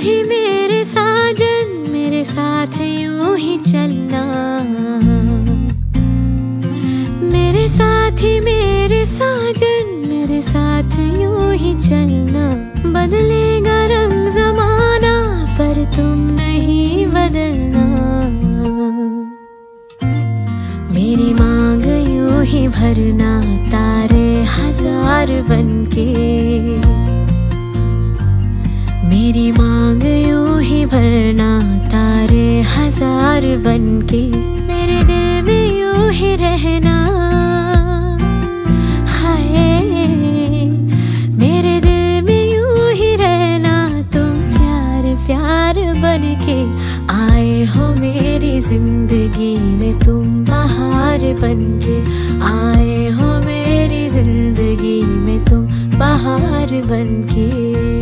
साथी मेरे साजन, मेरे साथ यूँ ही चलना। मेरे साथी मेरे साजन, मेरे साथ यूँ ही चलना। बदलेगा रंग जमाना, पर तुम नहीं बदलना। मेरी मांग यूँ ही भरना, तारे हज़ार बनके मेरी मांग यूँ ही भरना, तारे हज़ार बनके मेरे दिल में यूँ ही रहना। हाय, मेरे दिल में यूँ ही रहना, तुम प्यार प्यार बनके आए हो मेरी ज़िंदगी में, तुम बाहर बनके आए हो मेरी ज़िंदगी में, तुम बाहर बनके।